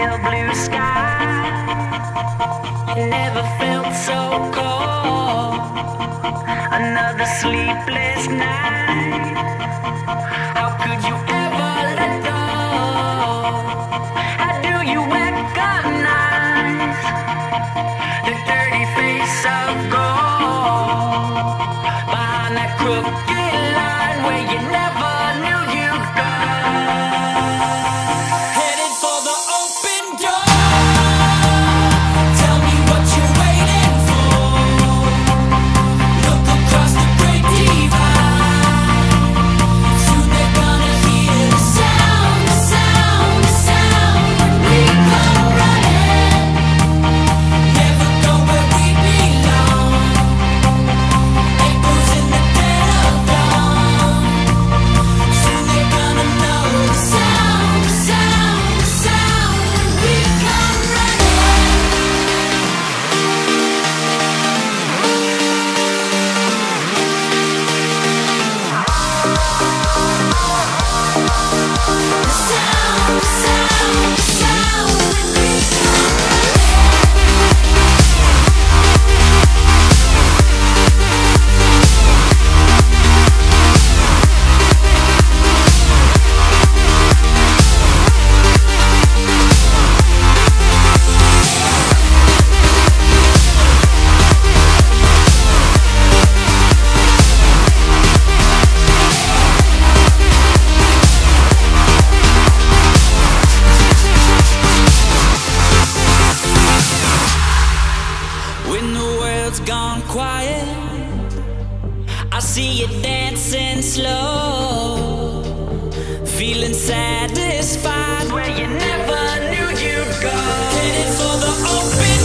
clear blue sky. It never felt so cold. Another sleepless night. How could you? The world's gone quiet, I see you dancing slow, feeling satisfied where you never knew you'd go. Headed for the open.